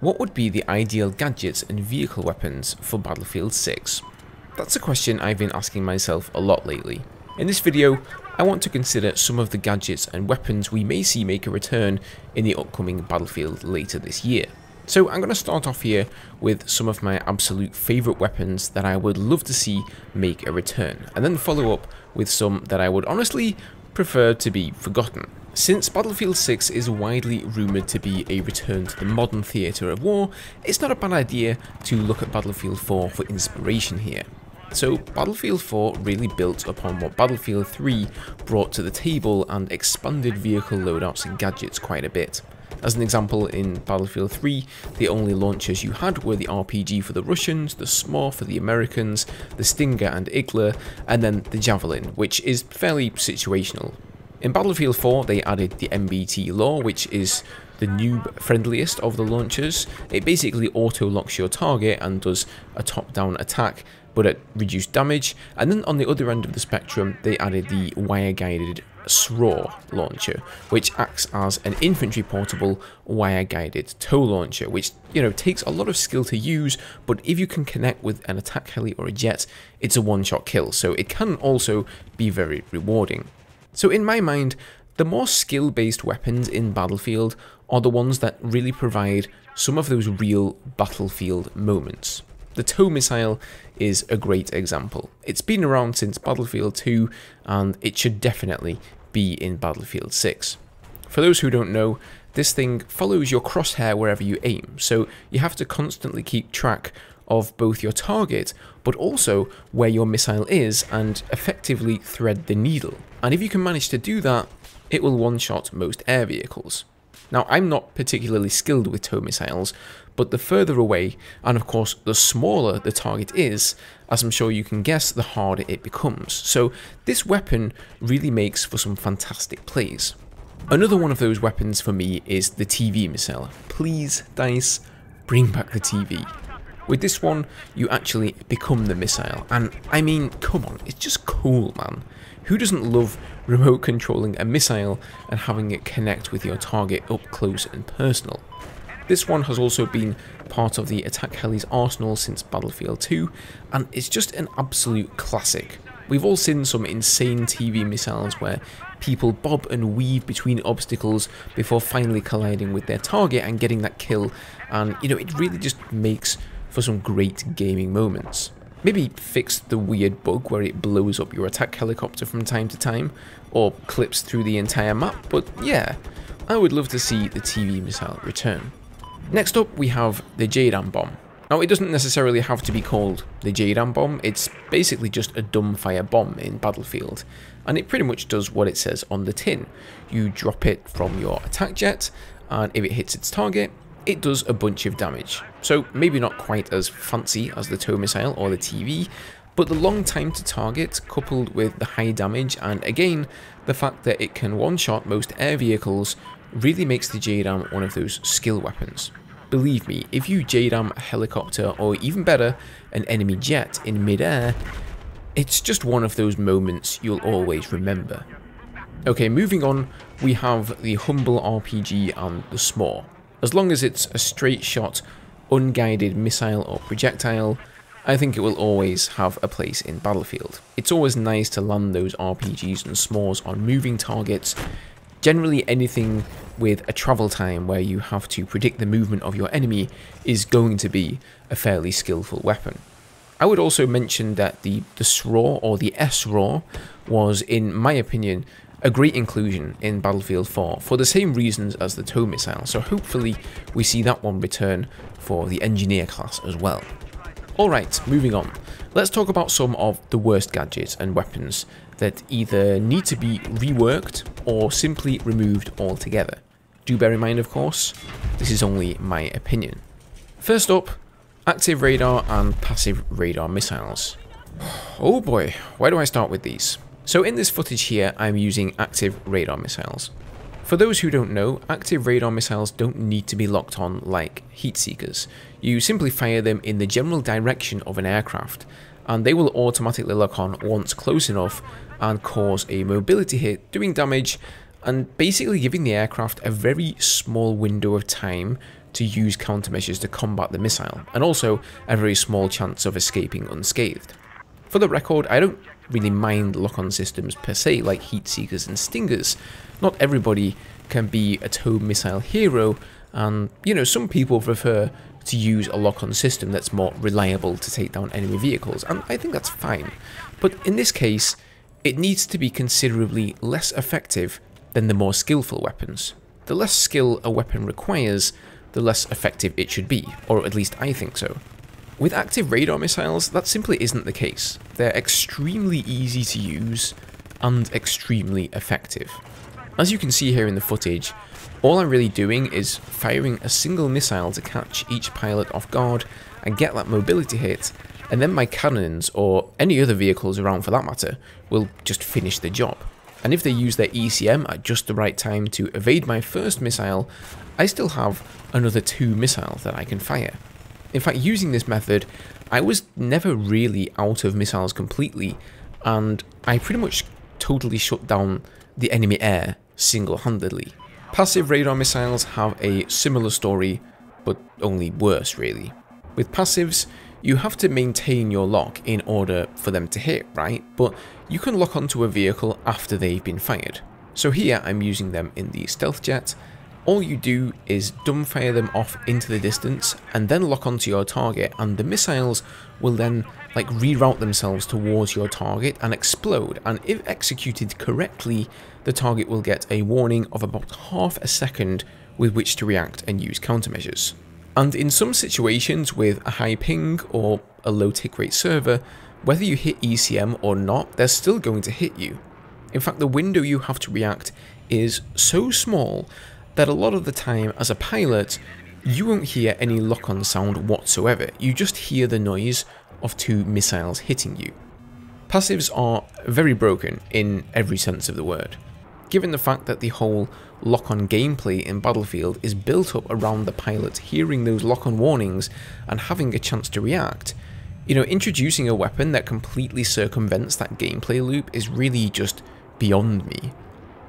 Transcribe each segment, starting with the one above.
What would be the ideal gadgets and vehicle weapons for Battlefield 6? That's a question I've been asking myself a lot lately. In this video, I want to consider some of the gadgets and weapons we may see make a return in the upcoming Battlefield later this year. So I'm going to start off here with some of my absolute favourite weapons that I would love to see make a return, and then follow up with some that I would honestly prefer to be forgotten. Since Battlefield 6 is widely rumoured to be a return to the modern theatre of war, it's not a bad idea to look at Battlefield 4 for inspiration here. So Battlefield 4 really built upon what Battlefield 3 brought to the table and expanded vehicle loadouts and gadgets quite a bit. As an example, in Battlefield 3, the only launchers you had were the RPG for the Russians, the SMAW for the Americans, the Stinger and Igla, and then the Javelin, which is fairly situational. In Battlefield 4, they added the MBT LAW, which is the noob friendliest of the launchers. It basically auto-locks your target and does a top-down attack, but at reduced damage. And then on the other end of the spectrum, they added the wire-guided SRAW launcher, which acts as an infantry portable wire-guided TOW launcher, which, you know, takes a lot of skill to use, but if you can connect with an attack heli or a jet, it's a one-shot kill, so it can also be very rewarding. So in my mind, the more skill-based weapons in Battlefield are the ones that really provide some of those real battlefield moments. The TOW missile is a great example. It's been around since Battlefield 2 and it should definitely be in Battlefield 6. For those who don't know, this thing follows your crosshair wherever you aim, so you have to constantly keep track of both your target, but also where your missile is and effectively thread the needle. And if you can manage to do that, it will one-shot most air vehicles. Now, I'm not particularly skilled with TOW missiles, but the further away, and of course the smaller the target is, as I'm sure you can guess, the harder it becomes. So this weapon really makes for some fantastic plays. Another one of those weapons for me is the TV missile. Please, DICE, bring back the TV. With this one, you actually become the missile, and I mean, come on, it's just cool, man. Who doesn't love remote controlling a missile and having it connect with your target up close and personal? This one has also been part of the attack heli's arsenal since Battlefield 2, and it's just an absolute classic. We've all seen some insane TV missiles where people bob and weave between obstacles before finally colliding with their target and getting that kill, and you know, it really just makes for some great gaming moments. Maybe fix the weird bug where it blows up your attack helicopter from time to time, or clips through the entire map, but yeah, I would love to see the TV missile return. Next up we have the JDAM bomb. Now it doesn't necessarily have to be called the JDAM bomb, it's basically just a dumbfire bomb in Battlefield, and it pretty much does what it says on the tin. You drop it from your attack jet, and if it hits its target, it does a bunch of damage. So maybe not quite as fancy as the TOW missile or the TV, but the long time to target coupled with the high damage and again the fact that it can one-shot most air vehicles really makes the JDAM one of those skill weapons. Believe me, if you JDAM a helicopter or even better, an enemy jet in mid-air, it's just one of those moments you'll always remember. Okay, moving on, we have the Humble RPG and the SMAW. As long as it's a straight shot, unguided missile or projectile, I think it will always have a place in Battlefield. It's always nice to land those RPGs and SMAWs on moving targets, generally anything with a travel time where you have to predict the movement of your enemy is going to be a fairly skillful weapon. I would also mention that the, the SRAW or the SRAW was, in my opinion, a great inclusion in Battlefield 4 for the same reasons as the TOW missile, so hopefully we see that one return for the engineer class as well. Alright, moving on. Let's talk about some of the worst gadgets and weapons that either need to be reworked or simply removed altogether. Do bear in mind, of course, this is only my opinion. First up, active radar and passive radar missiles. Oh boy, where do I start with these? So in this footage here, I'm using active radar missiles. For those who don't know, active radar missiles don't need to be locked on like heat seekers. You simply fire them in the general direction of an aircraft, and they will automatically lock on once close enough and cause a mobility hit, doing damage and basically giving the aircraft a very small window of time to use countermeasures to combat the missile, and also a very small chance of escaping unscathed. For the record, I don't really mind lock-on systems per se, like heat seekers and stingers. Not everybody can be a TOW missile hero, and you know, some people prefer to use a lock-on system that's more reliable to take down enemy vehicles, and I think that's fine. But in this case, it needs to be considerably less effective than the more skillful weapons. The less skill a weapon requires, the less effective it should be, or at least I think so. With active radar missiles, that simply isn't the case. They're extremely easy to use and extremely effective. As you can see here in the footage, all I'm really doing is firing a single missile to catch each pilot off guard and get that mobility hit, and then my cannons, or any other vehicles around for that matter, will just finish the job. And if they use their ECM at just the right time to evade my first missile, I still have another two missiles that I can fire. In fact, using this method, I was never really out of missiles completely, and I pretty much totally shut down the enemy air single-handedly. Passive radar missiles have a similar story, but only worse really. With passives, you have to maintain your lock in order for them to hit, right? But you can lock onto a vehicle after they've been fired. So here I'm using them in the stealth jet. All you do is dumbfire them off into the distance and then lock onto your target and the missiles will then like reroute themselves towards your target and explode and if executed correctly the target will get a warning of about half a second with which to react and use countermeasures. And in some situations with a high ping or a low tick rate server, whether you hit ECM or not, they're still going to hit you. In fact, the window you have to react is so small that a lot of the time as a pilot, you won't hear any lock-on sound whatsoever. You just hear the noise of two missiles hitting you. Passives are very broken in every sense of the word. Given the fact that the whole lock-on gameplay in Battlefield is built up around the pilot hearing those lock-on warnings and having a chance to react, you know, introducing a weapon that completely circumvents that gameplay loop is really just beyond me.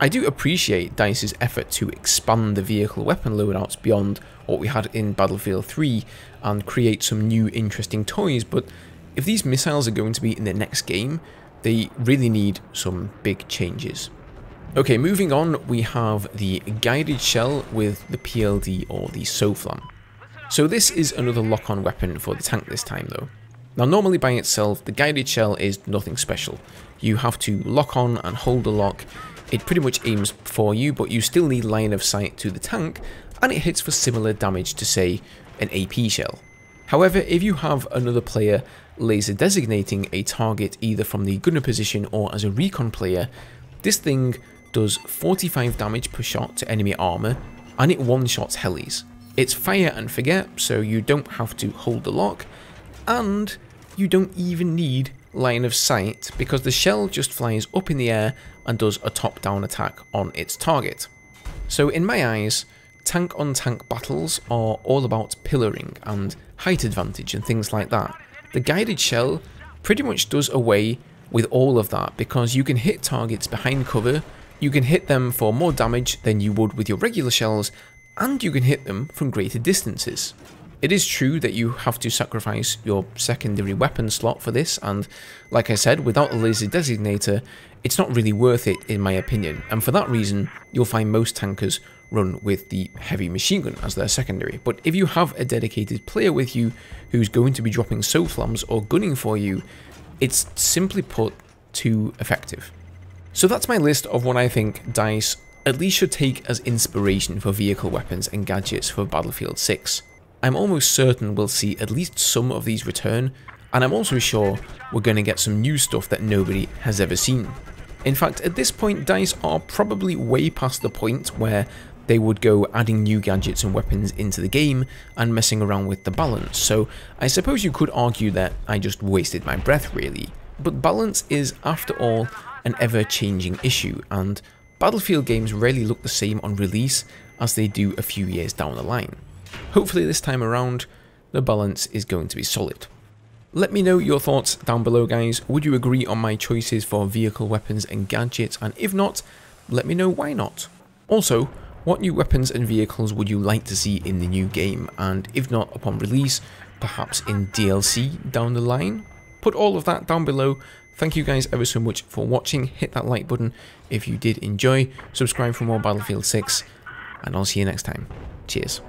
I do appreciate DICE's effort to expand the vehicle weapon loadouts beyond what we had in Battlefield 3 and create some new interesting toys, but if these missiles are going to be in the next game, they really need some big changes. Okay, moving on, we have the guided shell with the PLD or the SOFLAM. So this is another lock-on weapon for the tank this time though. Now normally by itself, the guided shell is nothing special. You have to lock on and hold the lock, it pretty much aims for you but you still need line of sight to the tank and it hits for similar damage to say an AP shell. However, if you have another player laser designating a target either from the gunner position or as a recon player, this thing does 45 damage per shot to enemy armor, and it one-shots helis. It's fire and forget, so you don't have to hold the lock, and you don't even need line of sight because the shell just flies up in the air and does a top-down attack on its target. So in my eyes, tank-on-tank -tank battles are all about pillaring and height advantage and things like that. The guided shell pretty much does away with all of that because you can hit targets behind cover you can hit them for more damage than you would with your regular shells, and you can hit them from greater distances. It is true that you have to sacrifice your secondary weapon slot for this, and like I said, without a laser designator, it's not really worth it in my opinion, and for that reason, you'll find most tankers run with the heavy machine gun as their secondary. But if you have a dedicated player with you who's going to be dropping SOFLAMs or gunning for you, it's simply put too effective. So that's my list of what I think DICE at least should take as inspiration for vehicle weapons and gadgets for Battlefield 6. I'm almost certain we'll see at least some of these return, and I'm also sure we're going to get some new stuff that nobody has ever seen. In fact, at this point, DICE are probably way past the point where they would go adding new gadgets and weapons into the game and messing around with the balance, so I suppose you could argue that I just wasted my breath really. But balance is, after all, an ever-changing issue, and Battlefield games rarely look the same on release as they do a few years down the line. Hopefully this time around, the balance is going to be solid. Let me know your thoughts down below guys, would you agree on my choices for vehicle weapons and gadgets, and if not, let me know why not. Also, What new weapons and vehicles would you like to see in the new game, and if not upon release, perhaps in DLC down the line? Put all of that down below. Thank you guys ever so much for watching. Hit that like button if you did enjoy. Subscribe for more Battlefield 6, and I'll see you next time. Cheers.